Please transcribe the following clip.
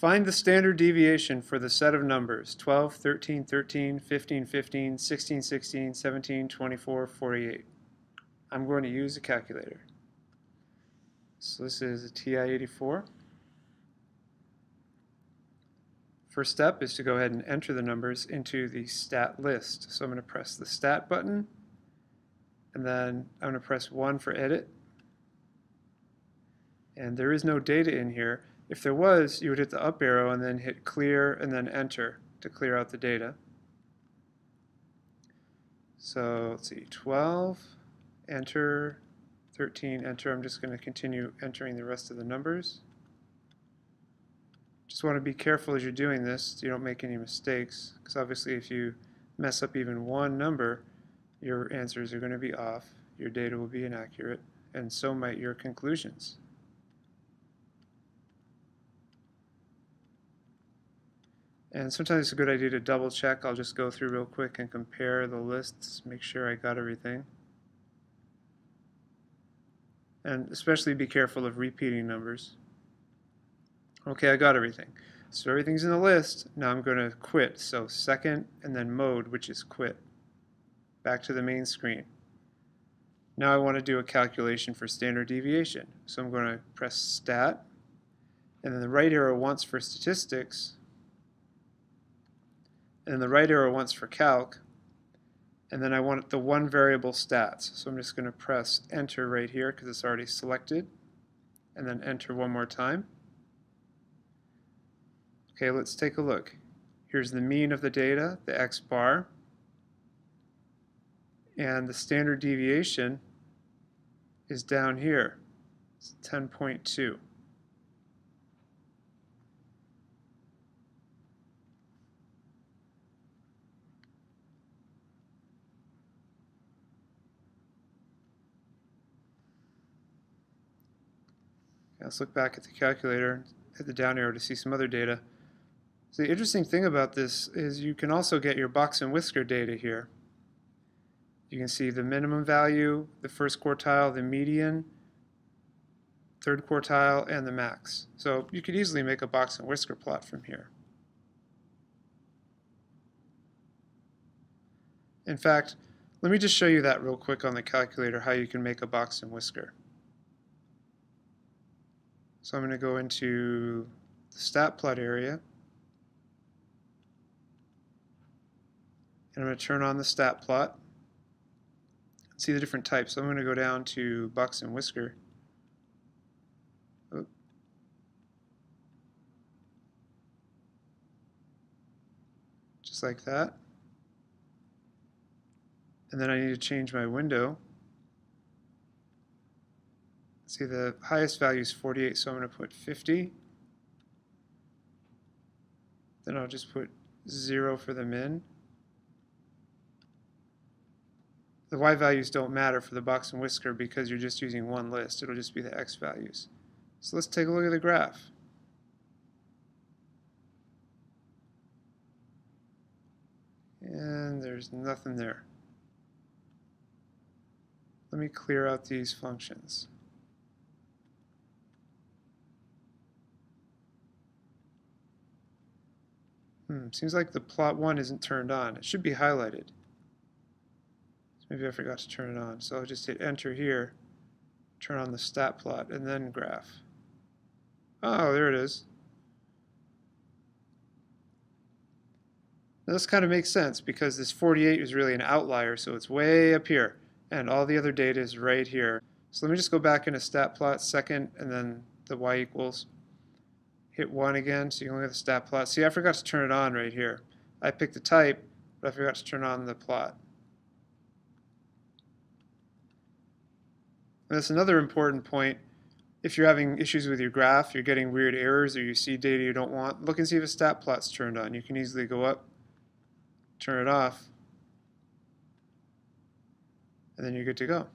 Find the standard deviation for the set of numbers 12, 13, 13, 15, 15, 16, 16, 17, 24, 48. I'm going to use a calculator. So this is a TI-84. First step is to go ahead and enter the numbers into the stat list. So I'm going to press the stat button and then I'm going to press 1 for edit. And there is no data in here. If there was, you would hit the up arrow and then hit clear and then enter to clear out the data. So let's see, 12, enter, 13, enter. I'm just going to continue entering the rest of the numbers. Just want to be careful as you're doing this so you don't make any mistakes because obviously if you mess up even one number your answers are going to be off, your data will be inaccurate, and so might your conclusions. And sometimes it's a good idea to double check. I'll just go through real quick and compare the lists, make sure I got everything. And especially be careful of repeating numbers. Okay, I got everything. So everything's in the list. Now I'm going to quit. So second and then mode, which is quit. Back to the main screen. Now I want to do a calculation for standard deviation. So I'm going to press stat. And then the right arrow once for statistics and the right arrow once for calc, and then I want the one variable stats. So I'm just going to press enter right here because it's already selected, and then enter one more time. Okay, let's take a look. Here's the mean of the data, the x bar, and the standard deviation is down here. It's 10.2. Let's look back at the calculator, hit the down arrow to see some other data. So the interesting thing about this is you can also get your box and whisker data here. You can see the minimum value, the first quartile, the median, third quartile, and the max. So you could easily make a box and whisker plot from here. In fact, let me just show you that real quick on the calculator, how you can make a box and whisker. So I'm going to go into the stat plot area. And I'm going to turn on the stat plot. and See the different types. So I'm going to go down to box and whisker. Oh. Just like that. And then I need to change my window. See the highest value is 48, so I'm going to put 50. Then I'll just put 0 for the min. The y values don't matter for the box and whisker because you're just using one list. It'll just be the x values. So let's take a look at the graph. And there's nothing there. Let me clear out these functions. Hmm, seems like the plot 1 isn't turned on. It should be highlighted. Maybe I forgot to turn it on. So I'll just hit enter here, turn on the stat plot, and then graph. Oh, there it is. Now this kind of makes sense because this 48 is really an outlier, so it's way up here, and all the other data is right here. So let me just go back into stat plot second, and then the y equals hit 1 again so you can look at the stat plot. See, I forgot to turn it on right here. I picked the type, but I forgot to turn on the plot. And that's another important point. If you're having issues with your graph, you're getting weird errors, or you see data you don't want, look and see if a stat plot's turned on. You can easily go up, turn it off, and then you're good to go.